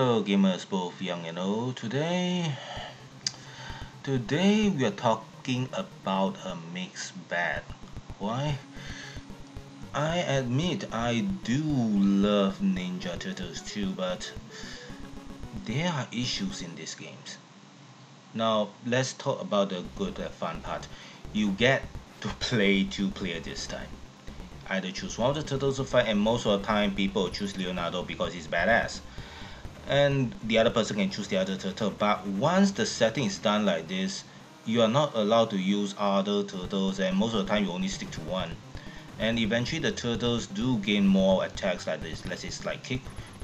Hello gamers both young and old. Today today we are talking about a mixed bag. Why? I admit I do love Ninja Turtles too, but there are issues in these games. Now let's talk about the good and fun part. You get to play two player this time either choose one of the turtles to fight and most of the time people choose Leonardo because he's badass and the other person can choose the other turtle. But once the setting is done like this you are not allowed to use other turtles and most of the time you only stick to one. And eventually the turtles do gain more attacks like this let's say slide kick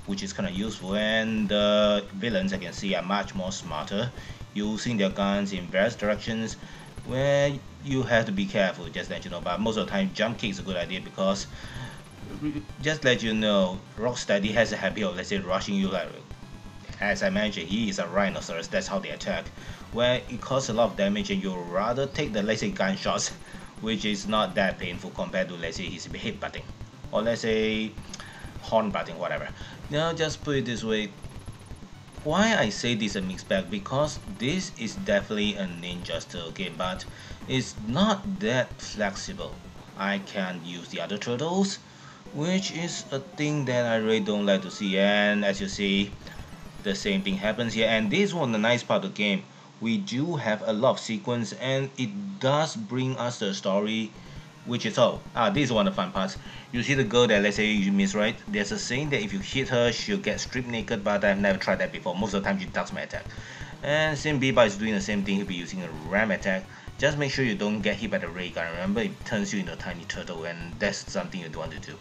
which is kind of useful. And the villains I can see are much more smarter using their guns in various directions where you have to be careful just let you know. But most of the time jump kick is a good idea because just let you know Rocksteady has a habit of let's say rushing you like as I mentioned he is a rhinoceros. That's how they attack. Where it causes a lot of damage and you rather take the let's say gunshots which is not that painful compared to let's say his hit butting or let's say horn butting whatever. Now just put it this way. Why I say this is a mixed bag? Because this is definitely a ninja style game but it's not that flexible. I can't use the other turtles which is a thing that I really don't like to see. And as you see the same thing happens here. And this one the nice part of the game. We do have a lot of sequence and it does bring us the story which is all. Ah this is one of the fun parts. You see the girl that let's say you miss right? There's a saying that if you hit her she'll get stripped naked but I've never tried that before. Most of the time she ducks my attack. And Sim Biba is doing the same thing. He'll be using a ram attack. Just make sure you don't get hit by the ray gun. Remember it turns you into a tiny turtle and that's something you don't want to do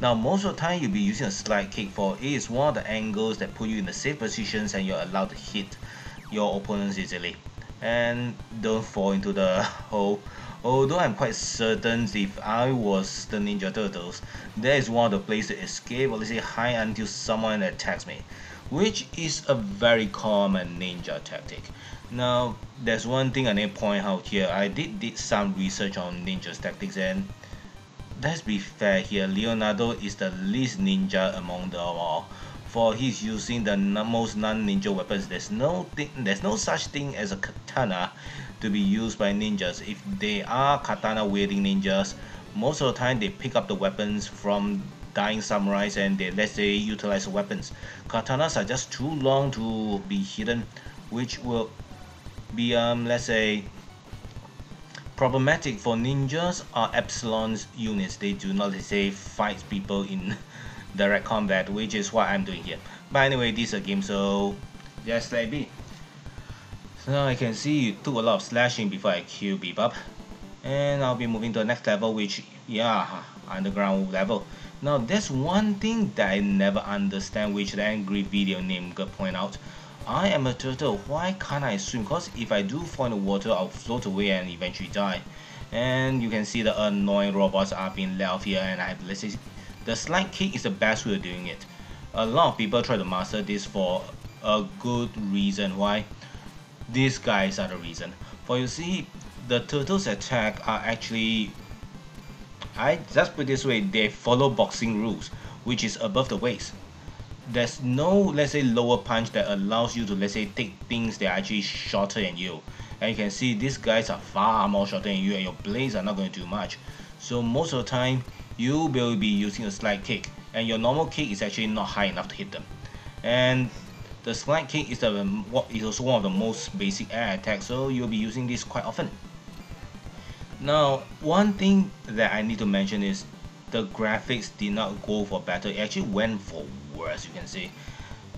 now most of the time you'll be using a slide kick for it is one of the angles that put you in the safe positions and you're allowed to hit your opponents easily and don't fall into the hole Although I'm quite certain if I was the Ninja Turtles, that is one of the places to escape or let's say hide until someone attacks me, which is a very common ninja tactic. Now, there's one thing I need to point out here. I did did some research on ninja's tactics and let's be fair here, Leonardo is the least ninja among them all. For he's using the most non-ninja weapons there's no thing, there's no such thing as a katana to be used by ninjas. If they are katana wielding ninjas most of the time they pick up the weapons from dying samurais and they let's say utilize weapons. Katanas are just too long to be hidden which will be um let's say problematic for ninjas are epsilon's units. They do not let's say fight people in direct combat which is what I'm doing here. But anyway this is a game so just let it be. So now I can see you took a lot of slashing before I kill Bebop. And I'll be moving to the next level which yeah underground level. Now there's one thing that I never understand which the angry video name got point out I am a turtle why can't I swim because if I do fall in the water I'll float away and eventually die and you can see the annoying robots are being left here and I have let's say the slide kick is the best way of doing it. A lot of people try to master this for a good reason. Why? These guys are the reason. For you see, the turtles attack are actually I just put this way, they follow boxing rules, which is above the waist. There's no, let's say, lower punch that allows you to, let's say, take things that are actually shorter than you. And you can see these guys are far more shorter than you and your blades are not going to do much. So most of the time, you will be using a slide kick and your normal kick is actually not high enough to hit them and the slide kick is, the, is also one of the most basic air attacks so you'll be using this quite often now one thing that I need to mention is the graphics did not go for better it actually went for worse you can see.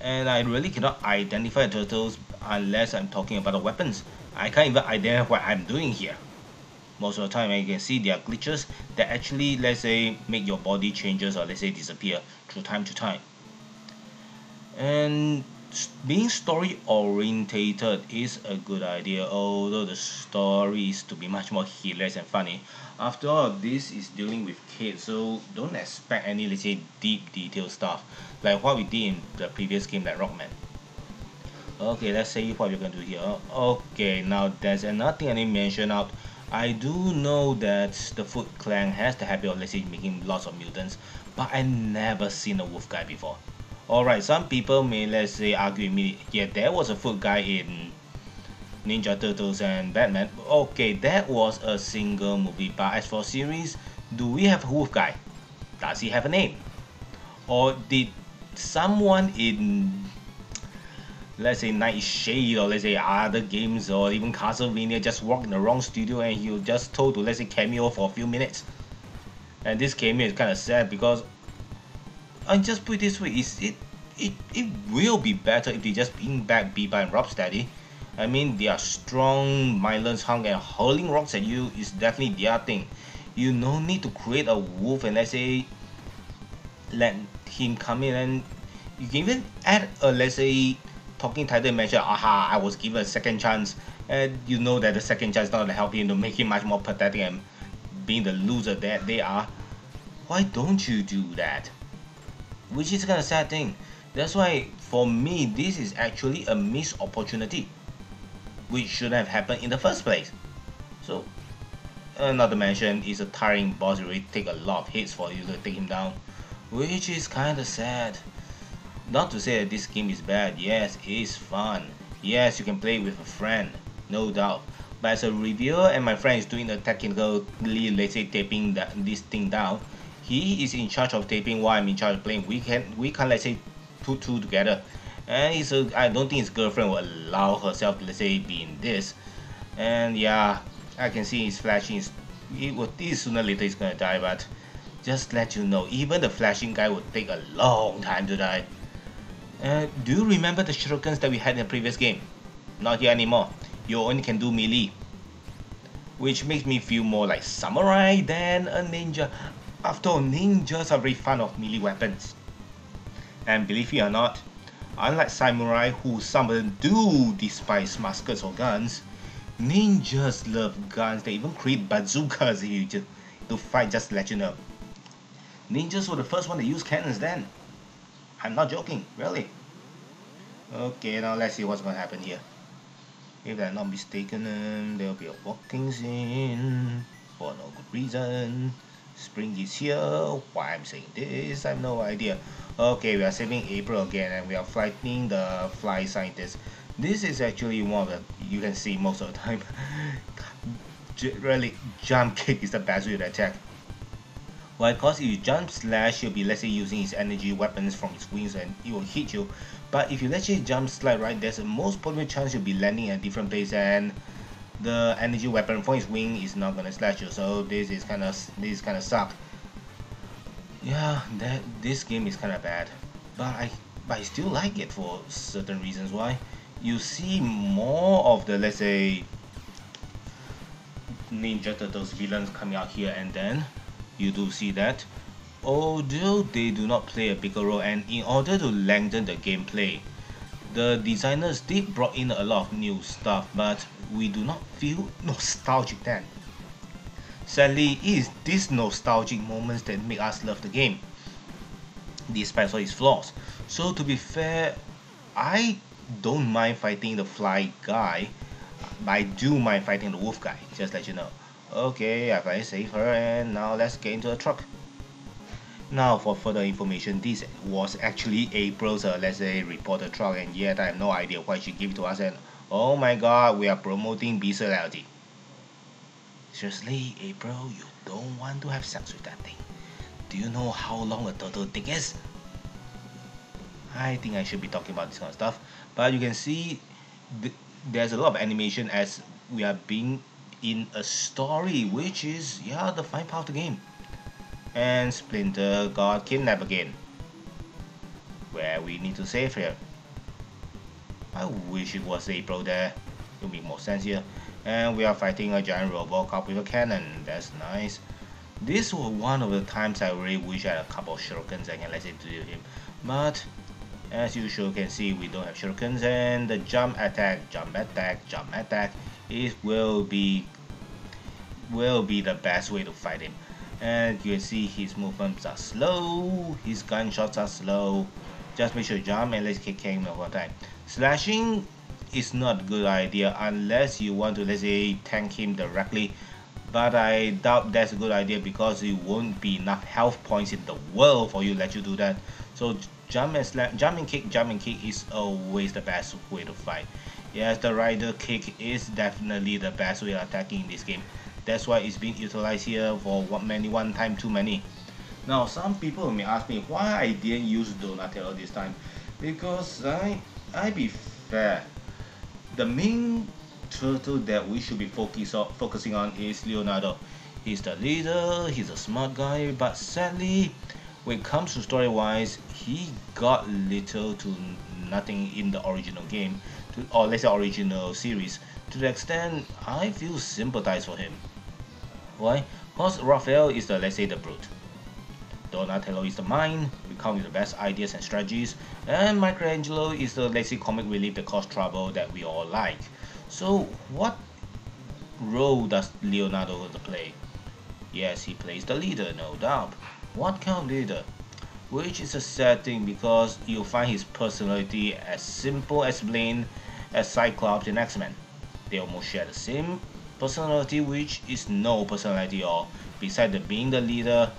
And I really cannot identify turtles unless I'm talking about the weapons. I can't even identify what I'm doing here. Most of the time you can see there are glitches that actually let's say make your body changes or let's say disappear through time to time. And being story orientated is a good idea although the story is to be much more hilarious and funny. After all this is dealing with kids so don't expect any let's say deep detailed stuff like what we did in the previous game like Rockman. Okay let's say what we're going to do here. Okay now there's another thing I need mention out. I do know that the Foot Clan has the habit of let's say making lots of mutants, but I never seen a wolf guy before. Alright, some people may let's say argue with me, yeah, there was a foot guy in Ninja Turtles and Batman. Okay, that was a single movie, but as for series, do we have a wolf guy? Does he have a name? Or did someone in let's say Nightshade or let's say other games or even Castlevania just walk in the wrong studio and you just told to let's say cameo for a few minutes. And this cameo is kind of sad because I just put it this way, is it it it will be better if they just bring back Biba and Rocksteady. I mean they are strong, mindless hung and hurling rocks at you is definitely their thing. You no need to create a wolf and let's say let him come in and you can even add a let's say talking title mention aha I was given a second chance and you know that the second chance is not to help him to make him much more pathetic and being the loser that they are why don't you do that which is kind of sad thing that's why for me this is actually a missed opportunity which shouldn't have happened in the first place so another mention is a tiring boss really take a lot of hits for you to take him down which is kinda sad. Not to say that this game is bad, yes, it is fun. Yes, you can play with a friend, no doubt. But as a reviewer and my friend is doing the technically, let's say, taping that, this thing down, he is in charge of taping while I'm in charge of playing. We can, we can let's say, put two together. And he's a, I don't think his girlfriend will allow herself to, let's say, be in this. And yeah, I can see he's flashing. It will, this sooner or later he's gonna die, but just let you know, even the flashing guy would take a long time to die. Uh, do you remember the shurikens that we had in the previous game? Not here anymore. You only can do melee. Which makes me feel more like samurai than a ninja. After all, ninjas are very fond of melee weapons. And believe it or not, unlike samurai who some of them do despise muskets or guns, ninjas love guns. They even create bazookas you just to fight just to let you know. Ninjas were the first one to use cannons then. I'm not joking, really. Okay, now let's see what's gonna happen here. If I'm not mistaken, um, there'll be a walking scene for no good reason. Spring is here. Why I'm saying this, I have no idea. Okay, we are saving April again and we are fighting the fly scientist. This is actually one of the, you can see most of the time. really, jump kick is the best way to attack. Why? Because if you jump slash, you'll be let's say using his energy weapons from his wings and it will hit you. But if you let's say jump slide right, there's a most probable chance you'll be landing at different place and the energy weapon from his wing is not gonna slash you. So this is kind of this is kind of suck. Yeah, that this game is kind of bad, but I but I still like it for certain reasons. Why? You see more of the let's say Ninja Turtles villains coming out here and then you do see that. Although they do not play a bigger role and in order to lengthen the gameplay, the designers did brought in a lot of new stuff but we do not feel nostalgic then. Sadly, it is these nostalgic moments that make us love the game, despite all its flaws. So to be fair, I don't mind fighting the fly guy, but I do mind fighting the wolf guy, just let you know. Okay, I've already saved her and now let's get into the truck. Now for further information, this was actually April's uh, let's say reporter truck and yet I have no idea why she gave it to us and oh my god, we are promoting bestiality. Seriously, April, you don't want to have sex with that thing. Do you know how long a turtle dick is? I think I should be talking about this kind of stuff, but you can see th there's a lot of animation as we are being in a story, which is, yeah, the fine part of the game. And Splinter got kidnapped again. Where we need to save her. I wish it was April there. It would make more sense here. And we are fighting a giant robot cop with a cannon. That's nice. This was one of the times I really wish I had a couple of shurikens I can let it to him. But as usual can see we don't have shurikens and the jump attack, jump attack, jump attack it will be will be the best way to fight him and you see his movements are slow his gunshots are slow just make sure you jump and let's kick him over time slashing is not a good idea unless you want to let's say tank him directly but I doubt that's a good idea because it won't be enough health points in the world for you let you do that. So jump and slam, jump and kick, jump and kick is always the best way to fight. Yes, the rider kick is definitely the best way of attacking in this game. That's why it's being utilized here for one many one time too many. Now some people may ask me why I didn't use Donatello this time. Because I I be fair. The main turtle that we should be focus on, focusing on is Leonardo. He's the leader, he's a smart guy, but sadly, when it comes to story-wise, he got little to nothing in the original game, to, or let's say original series, to the extent I feel sympathize for him. Why? Because Raphael is the, let's say, the brute. Donatello is the mind, we come with the best ideas and strategies, and Michelangelo is the, let's say, comic relief that cause trouble that we all like. So what role does Leonardo play? Yes, he plays the leader, no doubt. What kind of leader? Which is a sad thing because you'll find his personality as simple as Blaine as Cyclops in X-Men. They almost share the same personality which is no personality or besides the being the leader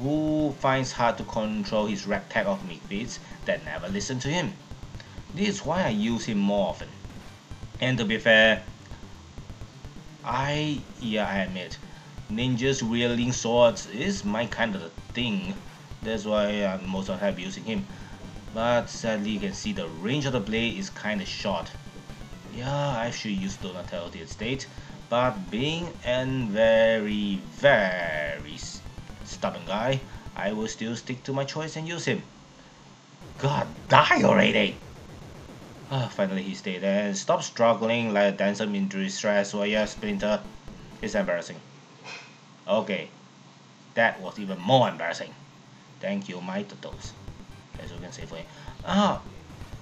who finds hard to control his ragtag of misfits that never listen to him. This is why I use him more often. And to be fair, I, yeah, I admit, ninjas wielding swords is my kind of thing. That's why I'm most of the time using him. But sadly, you can see the range of the blade is kinda short. Yeah, I should use Donatello instead, but being a very, very stubborn guy, I will still stick to my choice and use him. God, die already! Ah, finally he stayed there and stop struggling like a dancer in distress while you're Splinter. It's embarrassing. Okay, that was even more embarrassing. Thank you, my turtles. As you can say for. Ah,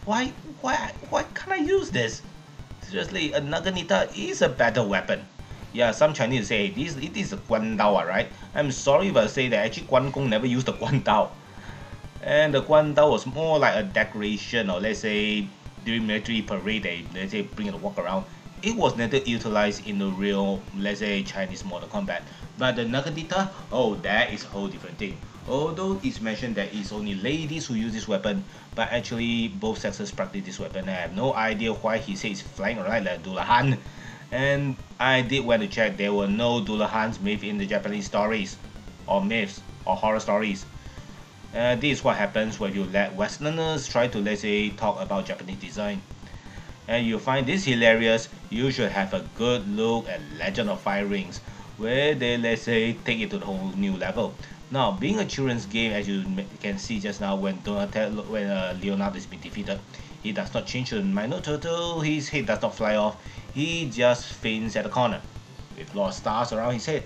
why, why, why can't I use this? Seriously, a Naginata is a better weapon. Yeah, some Chinese say this it is a Guan Dao, ah, right? I'm sorry if I say that actually Guan Gong never used the Guan Dao. And the Guan Dao was more like a decoration or let's say during military parade they let's say bring it walk around it was never utilized in the real let's say Chinese Mortal Kombat but the Naginata oh that is a whole different thing although it's mentioned that it's only ladies who use this weapon but actually both sexes practice this weapon I have no idea why he says flying around like Dullahan and I did went to check there were no Dullahans myth in the Japanese stories or myths or horror stories uh, this is what happens when you let Westerners try to let's say talk about Japanese design. And you find this hilarious, you should have a good look at Legend of Five Rings, where they let's say take it to the whole new level. Now, being a children's game, as you can see just now, when Donatello, when uh, Leonardo is being defeated, he does not change to minor turtle, his head does not fly off, he just faints at the corner, with a lot of stars around his head.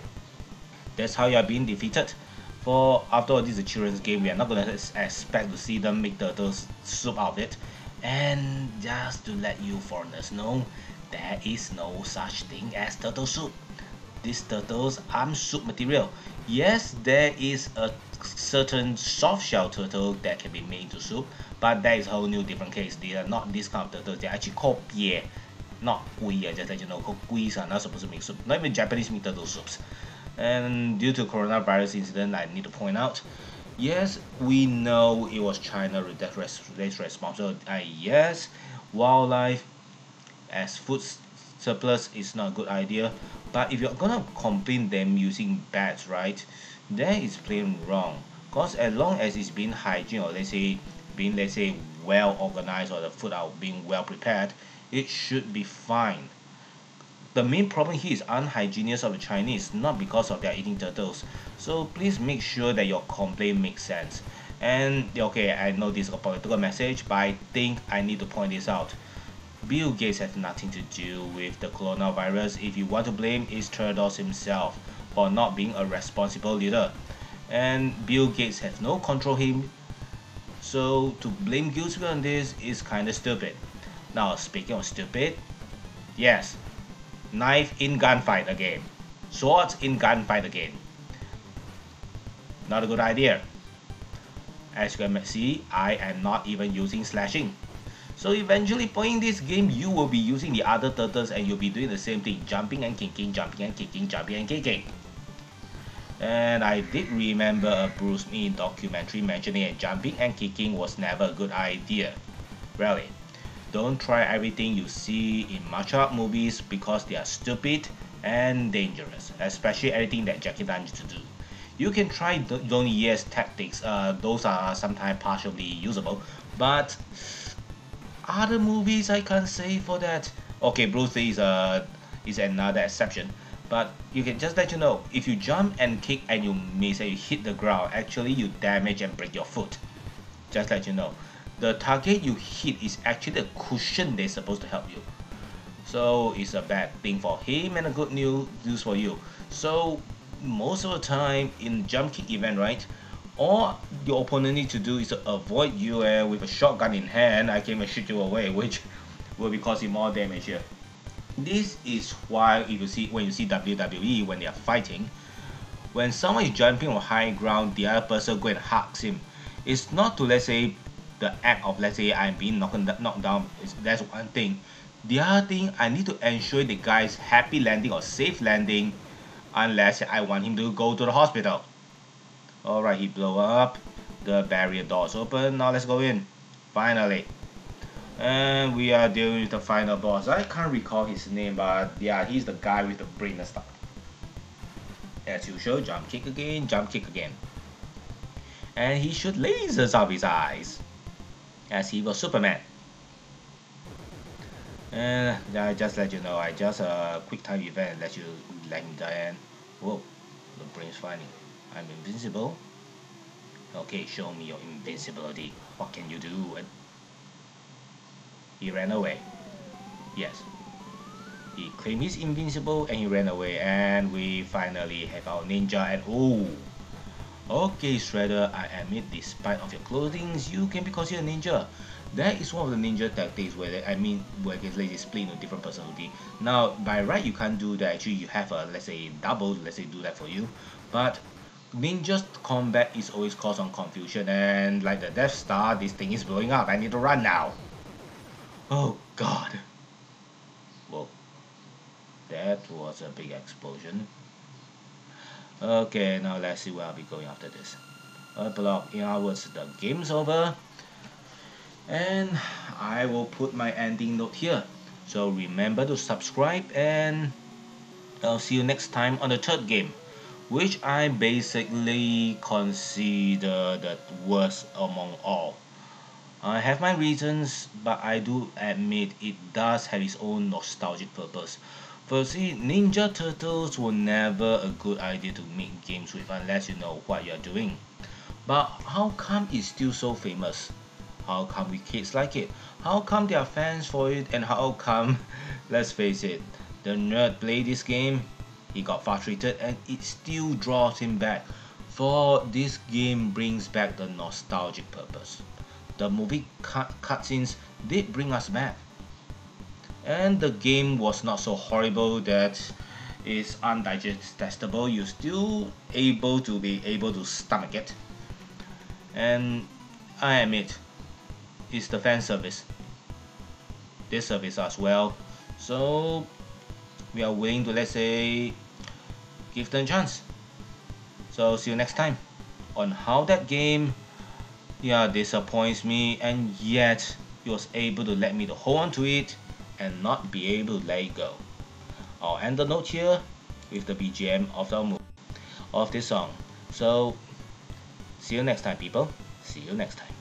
That's how you are being defeated. For after all, this is a children's game, we are not going to expect to see them make turtles soup out of it. And just to let you foreigners know, there is no such thing as turtle soup. These turtles are soup material. Yes, there is a certain soft shell turtle that can be made into soup, but that is a whole new different case. They are not this kind of turtles. They are actually called pie, not gui. Just let you know, guis are not supposed to make soup. Not even Japanese make turtle soups. And due to coronavirus incident, I need to point out, yes, we know it was China that is responsible. Uh, yes, wildlife as food surplus is not a good idea. But if you're gonna complain them using bats, right, then it's plain wrong. Cause as long as it's being hygiene or let's say being let's say well organized or the food are being well prepared, it should be fine the main problem here is unhygienious of the Chinese, not because of their eating turtles. So please make sure that your complaint makes sense. And okay, I know this is a political message, but I think I need to point this out. Bill Gates has nothing to do with the coronavirus. If you want to blame, it's Tedros himself for not being a responsible leader. And Bill Gates has no control him. So to blame Gates on this is kinda stupid. Now speaking of stupid, yes, knife in gunfight again. Swords in gunfight again. Not a good idea. As you can see, I am not even using slashing. So eventually playing this game, you will be using the other turtles and you'll be doing the same thing, jumping and kicking, jumping and kicking, jumping and kicking. And I did remember a Bruce Lee documentary mentioning that jumping and kicking was never a good idea. Really, don't try everything you see in martial art movies because they are stupid and dangerous, especially anything that Jackie Chan used to do. You can try Donnie Yen's tactics, uh, those are sometimes partially usable, but other movies I can't say for that. Okay, Bruce Lee is, uh, is another exception, but you can just let you know, if you jump and kick and you miss and you hit the ground, actually you damage and break your foot. Just let you know. The target you hit is actually the cushion they're supposed to help you. So it's a bad thing for him and a good news for you. So most of the time in jump kick event, right? All your opponent need to do is to avoid you and with a shotgun in hand, I can shoot you away, which will be causing more damage here. This is why if you see when you see WWE when they are fighting, when someone is jumping on high ground, the other person go and hugs him. It's not to let's say the act of let's say I'm being knocked, knocked down, that's one thing. The other thing, I need to ensure the guy's happy landing or safe landing unless I want him to go to the hospital. Alright, he blow up. The barrier doors open. Now let's go in. Finally. And we are dealing with the final boss. I can't recall his name, but yeah, he's the guy with the brain and stuff. As usual, jump kick again, jump kick again. And he shoot lasers out of his eyes. As he was Superman. And I just let you know, I just a uh, quick time event let you let him die and whoa, the brain's finding. I'm invincible. Okay, show me your invincibility. What can you do? And he ran away. Yes. He claimed he's invincible and he ran away and we finally have our ninja and oh Okay Shredder, I admit despite of your clothing, you can be considered a ninja. That is one of the ninja tactics where they, I mean where they like split into different personality. Now by right you can't do that. Actually you have a let's say double let's say do that for you. But ninja's combat is always caused on confusion and like the Death Star this thing is blowing up. I need to run now. Oh god. Whoa. That was a big explosion. Okay, now let's see where I'll be going after this. A block, in other words, the game's over and I will put my ending note here so remember to subscribe and I'll see you next time on the third game which I basically consider the worst among all. I have my reasons, but I do admit it does have its own nostalgic purpose. Firstly, Ninja Turtles were never a good idea to make games with unless you know what you're doing. But how come it's still so famous? How come we kids like it? How come there are fans for it? And how come, let's face it, the nerd play this game, he got frustrated and it still draws him back. For this game brings back the nostalgic purpose. The movie cut cutscenes did bring us back. And the game was not so horrible that it's undigestible. You're still able to be able to stomach it. And I admit, it's the fan service. This service as well. So we are willing to let's say give them a chance. So see you next time on how that game yeah disappoints me and yet he was able to let me to hold on to it and not be able to let it go. I'll end the note here with the BGM of the of this song. So see you next time people. See you next time.